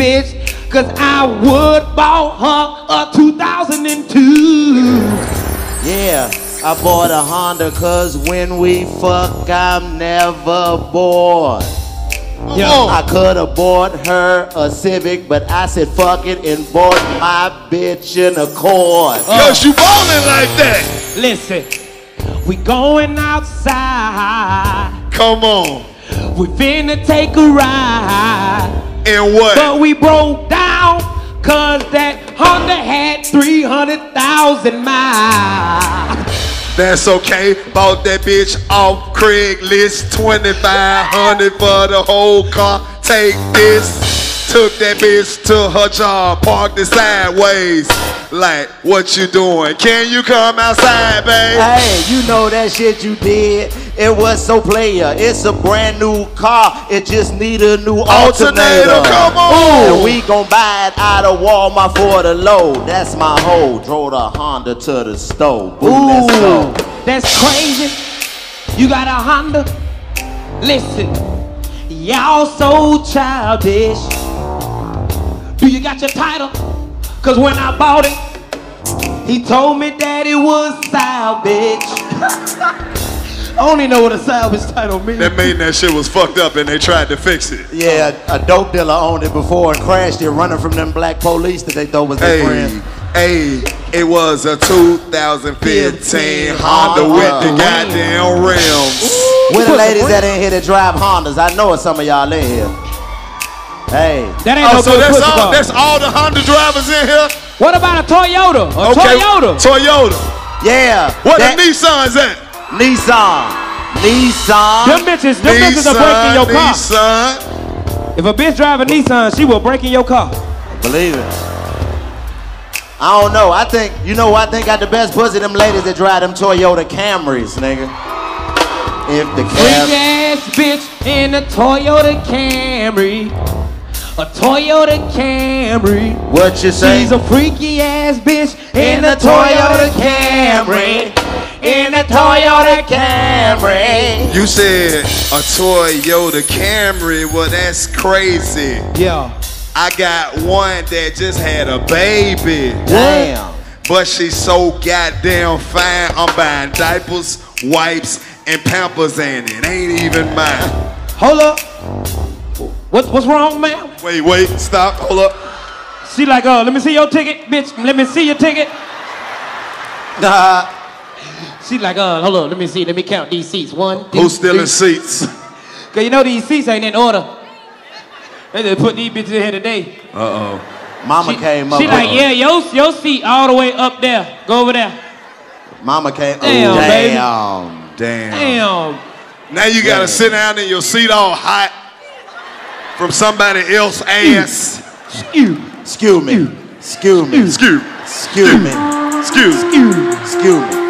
bitch. Cause I would bought her a 2002. Yeah, I bought a Honda cause when we fuck, I'm never bored. Yo. I could have bought her a Civic, but I said fuck it and bought my bitch an Accord. Oh. Cause you ballin' like that. Listen, we going outside. Come on. We finna take a ride. And what? But we broke down cause that Honda had 300,000 miles. That's okay. Bought that bitch off Craigslist. 2500 for the whole car. Take this. Took that bitch to her job. Parked it sideways. Like, what you doing? Can you come outside, babe? Hey, you know that shit you did. It was so player. It's a brand new car. It just need a new alternator. Alternator, come on. And we gon' buy it out of Walmart for the low. That's my hoe. Drove the Honda to the stove. Boo, let's go. That's crazy. You got a Honda? Listen, y'all so childish. Do you got your title? Cause when I bought it, he told me that it was salvage. I only know what a salvage title means. That mean that shit was fucked up and they tried to fix it. Yeah, a dope dealer owned it before and crashed it, running from them black police that they thought was their Hey, friend. hey, it was a 2015 Honda with the goddamn rims. Where the ladies that in here that drive Hondas? I know it's some of y'all in here. Hey. That ain't Oh, no so good that's all, bar. that's all the Honda drivers in here? What about a Toyota? A Toyota? Toyota. Yeah. What that- the Nissans at? Nissan. Nissan. Them bitches, them bitches are breaking your car. Nissan. If a bitch drive a Nissan, she will break in your car. Believe it. I don't know. I think, you know what I think I got the best pussy? Them ladies that drive them Toyota Camrys, nigga. If the Freak Cam... ass bitch in a Toyota Camry. A Toyota Camry. What you say? She's a freaky ass bitch in a Toyota Camry. In a Toyota Camry. You said a Toyota Camry. Well, that's crazy. Yeah. I got one that just had a baby. Damn. But she's so goddamn fine. I'm buying diapers, wipes, and pampers, and it ain't even mine. Hold up. What, what's wrong, ma'am? Wait, wait, stop, hold up. She like, uh, let me see your ticket, bitch. Let me see your ticket. Nah. She like, uh, hold on, let me see, let me count these seats. One, two, Who's stealing three. seats? Cause you know these seats ain't in order. They just put these bitches in here today. Uh oh. Mama came up She with like, yeah, your, your seat all the way up there. Go over there. Mama came. Damn, oh, baby. damn. Damn. Damn. Now you gotta sit down in your seat all hot from somebody else's ass. Skew. Excuse me. Excuse me. Skew. Excuse me. Skew. Skew. Excuse me.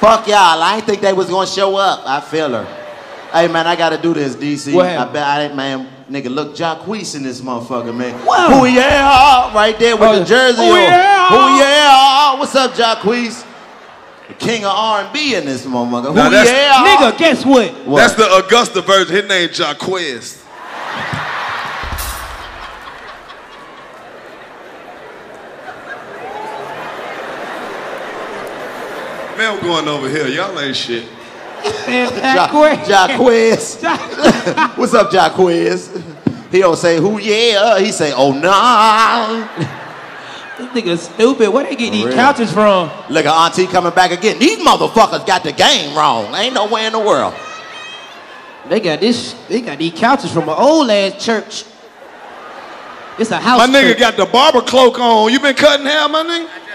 Excuse me. Fuck y'all. I ain't think they was gonna show up. I feel her. Hey man, I gotta do this, DC. What I bet I ain't man. Nigga, look, Jacquees in this motherfucker, man. Whoa. Who yeah, right there with Oh, the jersey who on. yeah? Who oh. yeah? Oh, what's up, Jacquees? The king of R&B in this motherfucker. Now Who that's- yeah? Oh. Nigga, guess what? What? That's the Augusta version. His name Jaquez. Man, I'm going over here. Y'all ain't shit. Ja- Jacquez. What's up, Jacquez? He don't say who yeah. He say oh nah. This nigga stupid. Where they get these real. couches from? Look at Auntie coming back again. These motherfuckers got the game wrong. Ain't no way in the world. They got this. They got these couches from an old ass church. It's a house. My nigga church. got the barber cloak on. You been cutting hair, my nigga?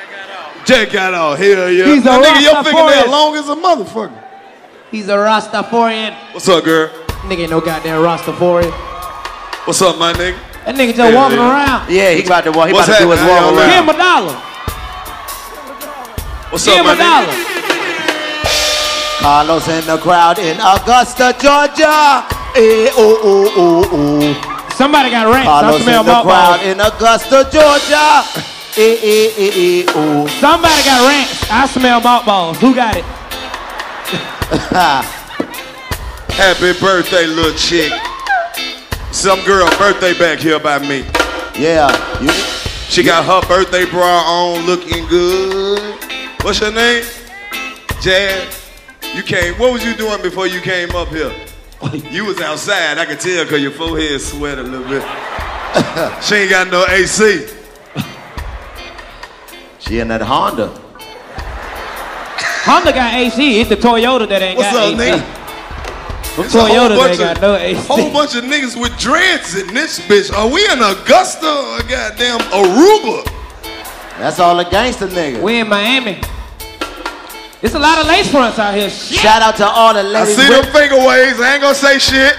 Jack got off. Hell yeah. He's a my nigga, your fingernail long as a motherfucker. He's a Rastafarian. What's up, girl? Nigga ain't no goddamn Rastafarian. What's up, my nigga? That nigga just Yeah, walking yeah. around. Yeah, he about to walk. He What's about to do his walk Hey, yo, Give around. him a dollar. What's Give up, him my a dollar. nigga? Karlous in the crowd in Augusta, Georgia. Eh, oh, oh, oh, oh. Somebody got rants. I Karlous in the crowd balls. in Augusta, Georgia. Eh, eh, eh, eh, oh. Somebody got rants. I smell malt balls. Who got it? Happy birthday, little chick. Some girl birthday back here by me. Yeah, you, She got her birthday bra on, looking good. What's your name? Jazz. You came. What was you doing before you came up here? You was outside. I could tell because your forehead sweat a little bit. she ain't got no AC. She in that Honda. Honda got AC. It's the Toyota that ain't What's got up, AC. nigga? Them It's a whole Toyota that bunch ain't got of- no AC. Whole bunch of niggas with dreads in this bitch. Are we in Augusta or goddamn Aruba? That's all the gangster niggas. We in Miami. It's a lot of lace fronts out here. Shit. Shout out to all the I ladies. see them finger waves. I ain't gonna say shit.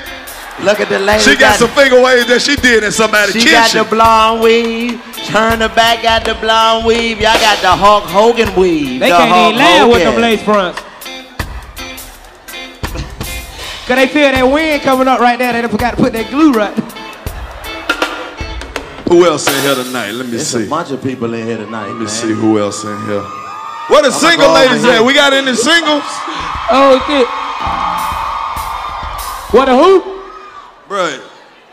Look at the ladies. She got some finger waves that she did in somebody's She got the blonde weave. Turn the back, got the blonde weave. Y'all got the Hulk Hogan weave. They the can't Hulk even laugh with them Hogan. lace fronts. Cause they feel that wind coming up right there. They done forgot to put that glue right. Who else in here tonight? Let me There's see. a bunch of people in here tonight, Let me man. see who else in here. Where the single go over ladies here. at? We got any singles? Oh shit. What a who? Bruh,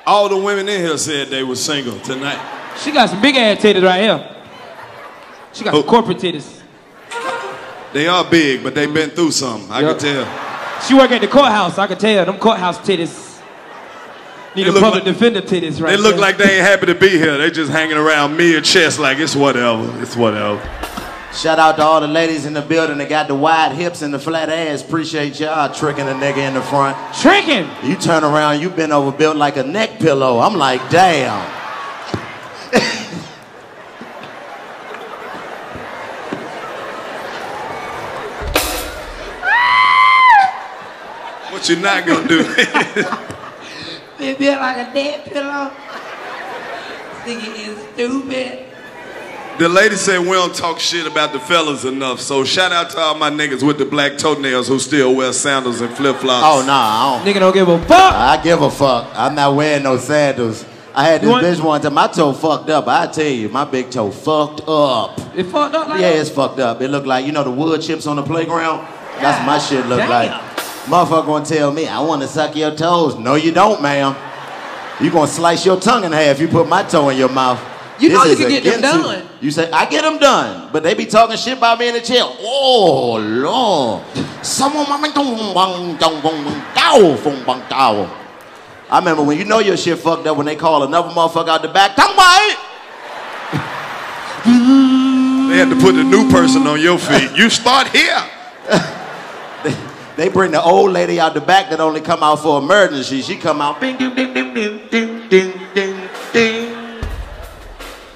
all the women in here said they were single tonight. She got some big ass titties right here. She got some Who? corporate titties. They are big, but they been through something. I Yup. can tell. She work at the courthouse. I can tell them courthouse titties. Need They a public like- defender titties right They look there. like they ain't happy to be here. They just hanging around me and chest like it's whatever. It's whatever. Shout out to all the ladies in the building that got the wide hips and the flat ass. Appreciate y'all uh, tricking a nigga in the front. tricking. You turn around, you been overbuilt like a neck pillow. I'm like, damn. What you not gonna do? They feel like a dead pillow. Thinking is stupid. The lady said we don't talk shit about the fellas enough. So shout out to all my niggas with the black toenails who still wear sandals and flip flops. Oh, nah, I don't. Nigga don't give a fuck. I give a fuck. I'm not wearing no sandals. I had this You bitch one time. My toe fucked up. I tell you, my big toe fucked up. It fucked up like Yeah, it's fucked up. It looked like you know the wood chips on the playground. That's what my shit look Damn. like. Motherfucker gonna tell me I want to suck your toes. No, you don't, ma'am. You gonna slice your tongue in half. If you put my toe in your mouth. You know you can get them against you. done. You say I get them done, but they be talking shit about me in the chair. Oh lord, someone I remember when you know your shit fucked up when they call another motherfucker out the back. Come by. They had to put the new person on your feet. You start here. They bring the old lady out the back that only come out for emergency. She come out, ding, ding, ding, ding, ding, ding, ding, ding, ding.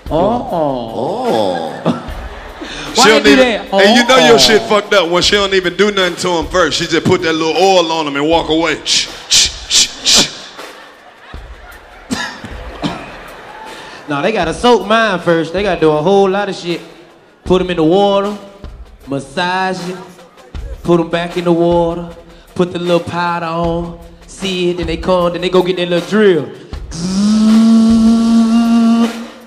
Oh. Oh. Why She don't do even, that? And you know your Oh. shit fucked up when she don't even do nothing to him first. She just put that little oil on him and walk away. Shh, shh, shh, shh. No, they gotta soak mine first. They gotta do a whole lot of shit. Put them in the water, massage it, put them back in the water, put the little powder on, see it, then they come, then they go get their little drill.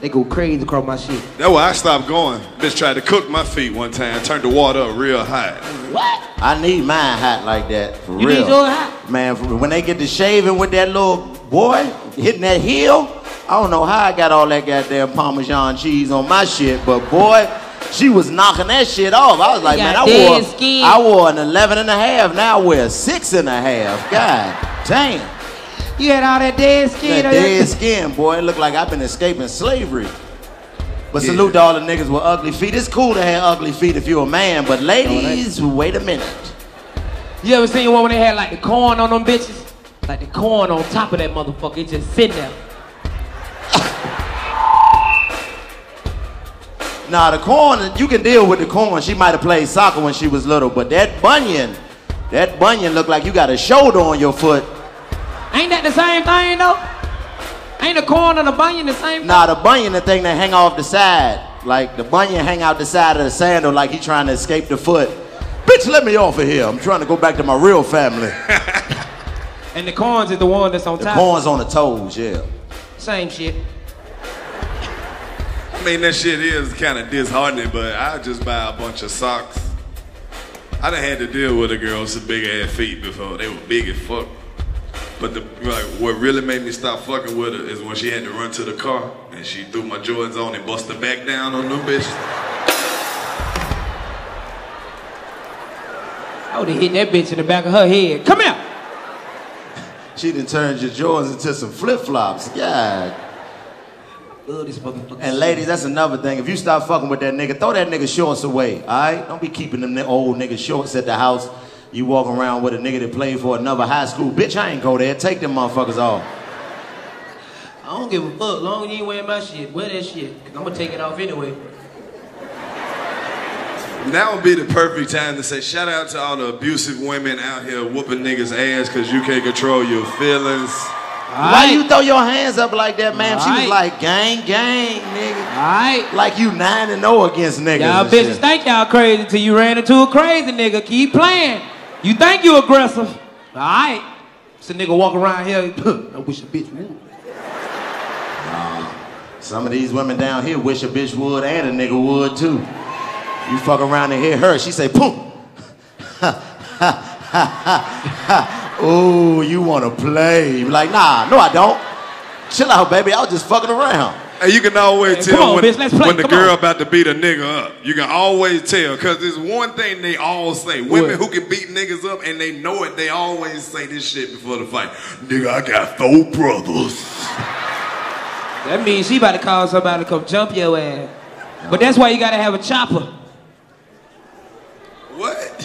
They go crazy across my shit. That's why I stopped going. Bitch tried to cook my feet one time, turned the water up real hot. What? I need mine hot like that, for You real. need yours hot? Man, for- when they get to shaving with that little boy hitting that heel, I don't know how I got all that goddamn Parmesan cheese on my shit, but boy, she was knocking that shit off. I was like, man, I wore, skin. I wore an 11 and a half, now I wear a six and a half. God damn. You had all that dead skin That on your dead skin, boy, it looked like I've been escaping slavery. But Yeah. salute to all the niggas with ugly feet. It's cool to have ugly feet if you're a man, but ladies, wait a minute. You ever seen one when they had like the corn on them bitches? Like the corn on top of that motherfucker, it just sitting there. Nah, the corn, you can deal with the corn. She might have played soccer when she was little, but that bunion, that bunion looked like you got a shoulder on your foot. Ain't that the same thing though? Ain't the corn and the bunion the same? Nah, the bunion, the thing that hang off the side. Like the bunion hang out the side of the sandal like he trying to escape the foot. Bitch, let me off of here. I'm trying to go back to my real family. And the corns is the one that's on The top. corn's on the toes, yeah. Same shit. I mean, that shit is kind of disheartening, but I just buy a bunch of socks. I done had to deal with a girl with some big ass feet before. They were big as fuck. But the like, what really made me stop fucking with her is when she had to run to the car and she threw my Jordans on and busted back down on them bitches. I would have hit that bitch in the back of her head. Come here. She done turned your Jordans into some flip-flops. God. Love this motherfucker. And ladies, that's another thing. If you stop fucking with that nigga, throw that nigga shorts away, alright? Don't be keeping them old nigga shorts at the house. You walk around with a nigga that played for another high school. Bitch, I ain't go there. Take them motherfuckers off. I don't give a fuck. Long as you ain't wearing my shit, wear that shit. Cause I'm gonna take it off anyway. Now would be the perfect time to say shout out to all the abusive women out here whooping niggas ass because you can't control your feelings. Why you throw your hands up like that, man? She was like, gang, gang, nigga. Alright. Like you 9 and 0 against niggas. Y'all and bitches shit. think y'all crazy till you ran into a crazy nigga. Keep playing. You think you aggressive. Alright. It's nigga walk around here. I wish a bitch would. Some of these women down here wish a bitch would and a nigga would too. You fuck around and hear her, she say, boom. oh, you wanna play. Like, nah, no I don't. Chill out, baby, I was just fucking around. And you can always tell on, when, bitch, when the come girl on. about to beat a nigga up. You can always tell because there's one thing they all say. Women What? who can beat niggas up and they know it, they always say this shit before the fight. Nigga, I got four brothers. That means she about to call somebody to come jump your ass. But that's why you gotta have a chopper. What?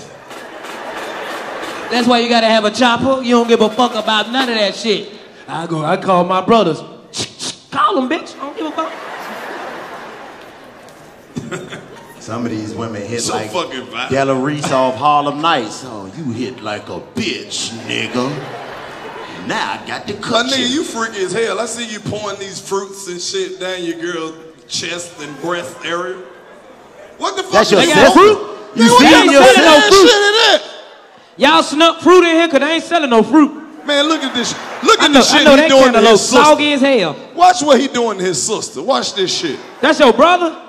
That's why you gotta have a chopper. You don't give a fuck about none of that shit. I go, I call my brothers. Call them, bitch. I don't give a fuck. Some of these women hit So like fucking violent. Reese off Harlem Nights. Oh, you hit like a bitch, nigga. Now I got to My cut nigga, you. you freaky as hell. I see you pouring these fruits and shit down your girl's chest and breast area. What the fuck? That's your is They that? got sister. fruit? You Nigga, we feeding ain't your selling no fruit. shit in that. Y'all snuck fruit in here because they ain't selling no fruit. Man, look at this. Look at know, the shit I know he doing to cantaloupe his sister. soggy as hell. Watch what he doing to his sister. Watch this shit. That's your brother?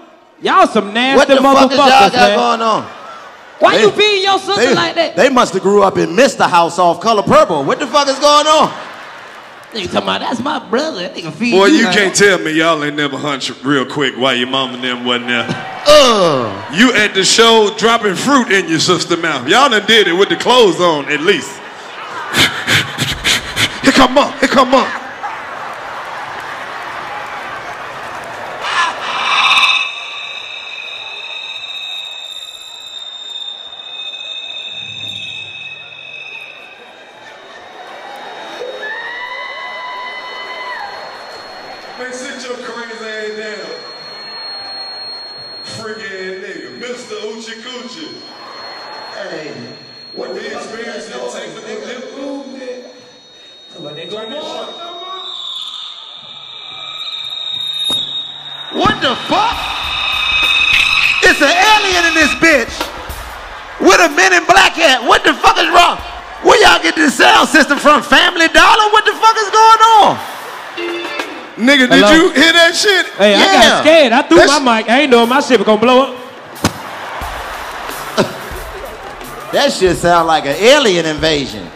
Y'all some nasty What the fuck is y'all got man. going on? Why They- you feeding your sister They, like that? they must have grew up in Mr. House off Color Purple. What the fuck is going on? Nigga talking about that's my brother. That nigga feed Boy, you. you can't tell me y'all ain't never hunched real quick while your mom and them wasn't there. Ugh. You at the show dropping fruit in your sister mouth. Y'all done did it with the clothes on, at least. Come mom. Here come mom. Man, sit your crazy ass down. Freak ass nigga. Mr. Oochie Coochie. Hey, What the experience it take for nigga to move, man? What the fuck? It's an alien in this bitch with a men in black hat. What the fuck is wrong? Where y'all get this sound system from? Family Dollar? What the fuck is going on? Nigga, did Hello? you hear that shit? Hey, I got scared. I threw That's- my mic. I ain't knowing my shit was gonna blow up. That shit sound like an alien invasion.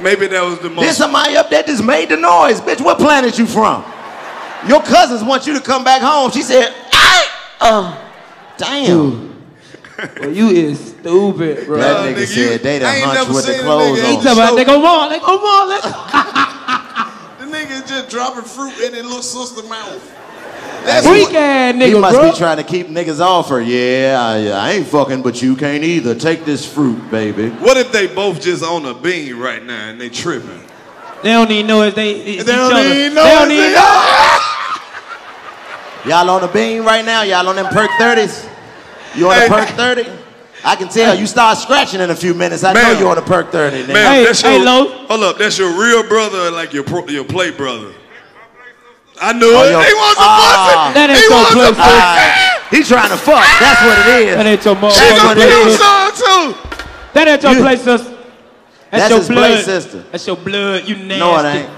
Maybe that was the most. There's somebody up there just made the noise. Bitch, what planet you from? Your cousins want you to come back home. She said, "Ay, uh, damn. Well, you is stupid, bro. That nigga nigga, said they I done ain't hunched with the clothes nigga He talking about they go on, they go on. Let The nigga just dropping fruit in his little sister mouth. Freak ass He nigga, must bro. be trying to keep niggas off her. Yeah, I, I ain't fucking, but you can't either. Take this fruit, baby. What if they both just on a bean right now and they tripping? They don't even know if they it's They don't each other. even know They don't even know. Y'all on the bean right now? Y'all on them perk 30s? You on Hey. the perk 30? I can tell you start scratching in a few minutes. I know you're on a perk 30. Nigga. Man, Hey, that's hey, Lo. Hold up, that's your real brother or like your pro, your play brother? I knew Oh, it. yo- He wants a Ah. pussy. That ain't he your wants play a sister. pussy. Alright. He trying to fuck. That's what it That ain't your mom. She That's gonna what it kill is. son too. That ain't your You- play sister. That's, That's your his blood. play sister. That's your blood. You nasty. No, it ain't.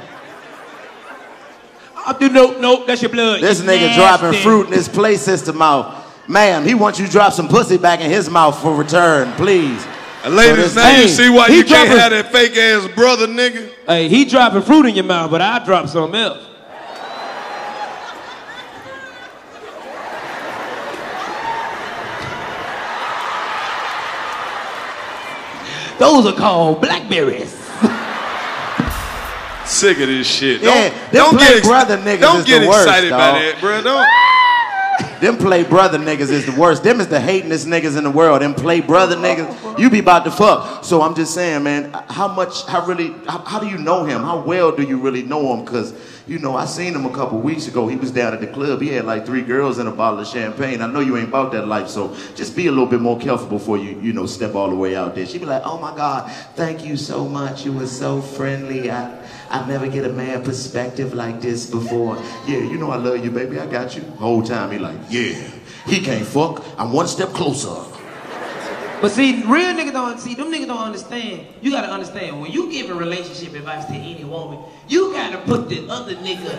I do no, no. That's your blood. This You nigga nasty. dropping fruit in his play system mouth. Ma'am, he wants you to drop some pussy back in his mouth for return, please. And ladies, So now this- you Hey, see why he you can't dropping- have that fake ass brother, nigga. Hey, he dropping fruit in your mouth, but I drop something else. Those are called blackberries. Sick of this shit. Yeah, don't them don't play get brother niggas Don't is get the worst, excited by that, bro. Don't. Them play brother niggas is the worst. Them is the hatingest niggas in the world. Them play brother niggas, you be about to fuck. So I'm just saying, man, how much, how really, how, how do you know him? How well do you really know him? Cause, you know, I seen him a couple weeks ago. He was down at the club. He had like three girls and a bottle of champagne. I know you ain't about that life, so just be a little bit more careful before you, you know, step all the way out there. She be like, oh my God, thank you so much. You were so friendly. I, I never get a man perspective like this before. Yeah, you know I love you, baby. I got you. Whole time he like, yeah, he can't fuck. I'm one step closer. But see, real niggas don't see them niggas don't understand. You gotta understand when you give a relationship advice to any woman, you gotta put the other nigga.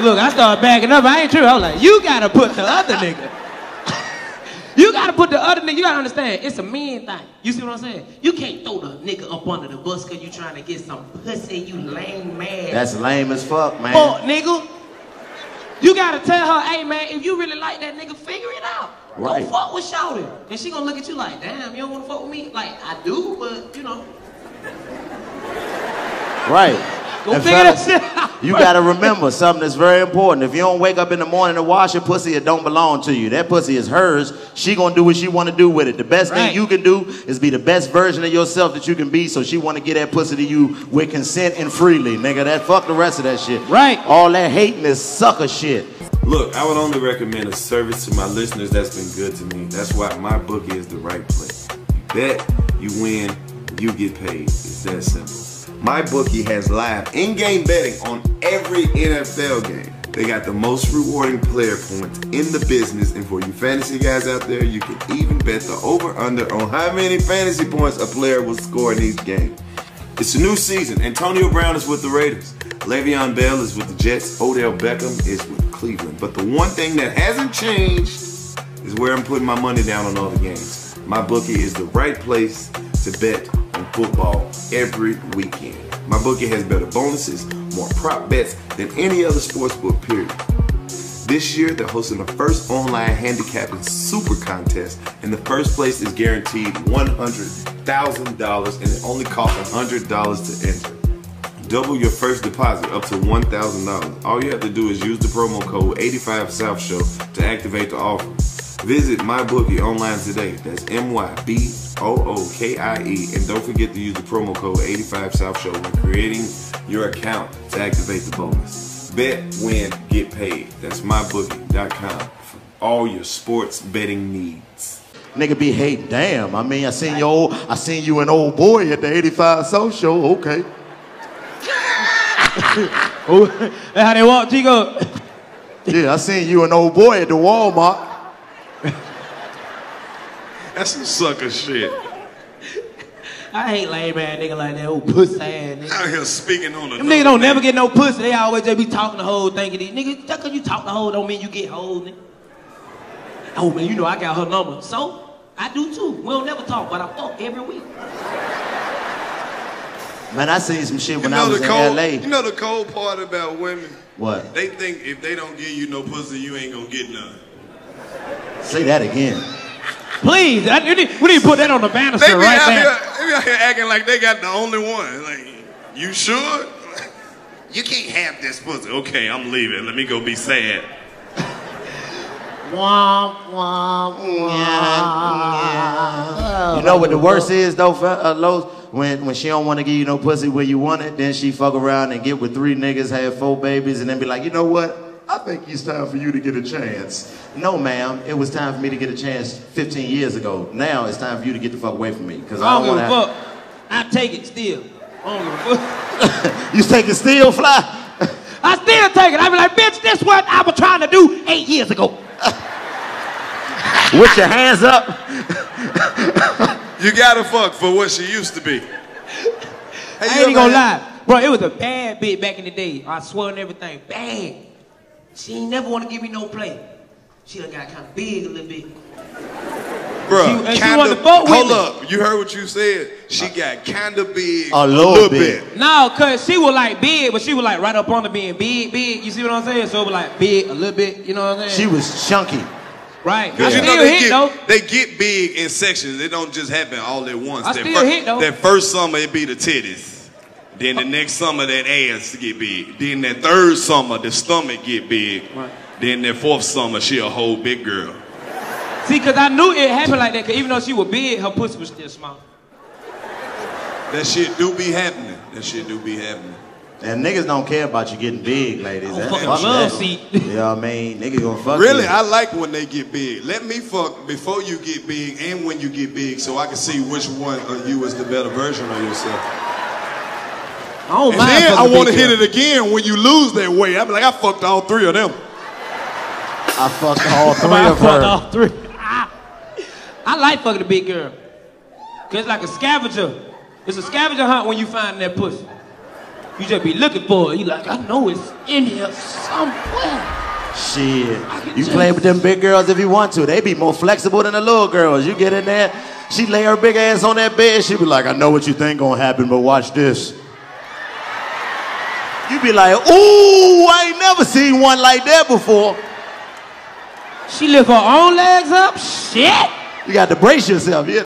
Look, I started backing up. I ain't true. I was like, you gotta put the other nigga. you gotta put the other nigga. You gotta understand. It's a mean thing. You see what I'm saying? You can't throw the nigga up under the bus cause you trying to get some pussy. You lame man. That's lame as fuck, man. fuck, nigga. You gotta tell her, hey man, if you really like that nigga, figure it out. Right. Don't fuck with Shouty. And she gonna look at you like, damn, you don't wanna fuck with me? Like, I do, but you know. Right. Go figure that fellas, shit out. You gotta remember something that's very important. If you don't wake up in the morning to wash your pussy, it don't belong to you. That pussy is hers. She gonna do what she wanna do with it. The best Right. thing you can do is be the best version of yourself that you can be. So she wanna get that pussy to you with consent and freely, nigga. That fuck the rest of that shit. Right. All that hating is sucker shit. Look, I would only recommend a service to my listeners that's been good to me. That's why my bookie is the right place. You bet, you win, you get paid. It's that simple. My bookie has live in-game betting on every NFL game. They got the most rewarding player points in the business, and for you fantasy guys out there, you can even bet the over/under on how many fantasy points a player will score in each game. It's a new season. Antonio Brown is with the Raiders. Le'Veon Bell is with the Jets. Odell Beckham is with Cleveland. But the one thing that hasn't changed is where I'm putting my money down on all the games. My bookie is the right place to bet on football every weekend. My bookie has better bonuses, more prop bets than any other sports book, period. This year, they're hosting the first online handicapping super contest, and the first place is guaranteed $100,000, and it only costs $100 to enter. Double your first deposit up to $1,000. All you have to do is use the promo code 85SouthShow to activate the offer. Visit MyBookie online today. That's M-Y-B-O-O-K-I-E. And don't forget to use the promo code 85SouthShow when creating your account to activate the bonus. Bet, win, get paid. That's MyBookie.com for all your sports betting needs. Nigga be hating. Damn. I mean, I seen you old, I seen you an old boy at the 85 South Show. Okay. Oh, how they walk, Chico. Yeah, I seen you an old boy at the Walmart. That's some sucker shit. I hate lame ass nigga like that old pussy ass nigga. Out here speaking on the. Them niggas don't never get no pussy. They always just be talking the whole thing. These niggas, just cause you talk the whole don't mean you get whole, nigga. Oh man, you know I got her number. So, I do too. We don't never talk, but I fuck every week. Man, I seen some shit You when I was the in cold. LA. You know the cold part about women. What? They think if they don't give you no pussy, you ain't gonna get none. Say that again. Please, I, we, need, we need to put that on the banister They be, right out there. here, they be out here acting like they got the only one. Like, you sure? You can't have this pussy. Okay, I'm leaving. Let me go be sad. You know what the worst is though, fe- uh, Los? When when she don't want to give you no pussy when you want it, then she fuck around and get with three niggas, have four babies, and then be like, you know what? I I think it's time for you to get a chance. No, ma'am. It was time for me to get a chance 15 years ago. Now it's time for you to get the fuck away from me. Because I I don't don't give want a to. fuck. I take it still. I don't give a fuck. You taking steel fly? I still take it. I be like, bitch, this what I was trying to do eight years ago. With your hands up? You gotta fuck for what she used to be. Hey, I you ain't gonna lie. Bro, it was a bad bitch back in the day. I swear on everything. Bad. She ain't never want to give me no play. She done got kind of big a little bit. Bruh, She- and kinda- wanted to fuck with Hold me. up, you heard what you said? She uh, got kinda big. A little bit. No, cause she was like big, but she was like right up on the being big, big. You see what I'm saying? So it was like big, a little bit. You know what I'm saying? She was chunky. right. I Cause you know they hit get, though. they get big in sections. It don't just happen all at once. I that still fir- hit, though. That first summer it be the titties. Then the next summer that ass get big. Then that third summer the stomach get big. Right. Then that fourth summer she a whole big girl. See, cause I knew it happened like that. Cause even though she was big, her pussy was still small. That shit do be happening. That shit do be happening. And niggas don't care about you getting big, ladies. Oh, That- fucking fuck love that. seat. You know what I mean? Niggas gonna fuck Really, you. I like when they get big. Let me fuck before you get big and when you get big so I can see which one of you is the better version of yourself. I don't And mind. then I want to hit girl. it again when you lose that weight. I be like, I fucked all three of them. I fucked all three I of fucked her. all three. I like fucking a big girl. Cause it's like a scavenger. It's a scavenger hunt when you find that pussy. You just be looking for it. You like, I know it's in here somewhere. Shit. You play with them big girls if you want to. They be more flexible than the little girls. You get in there, she lay her big ass on that bed, she be like, I know what you think gonna happen, but watch this. You be like, ooh, I ain't never seen one like that before. She lift her own legs up? Shit! You got to brace yourself, yeah.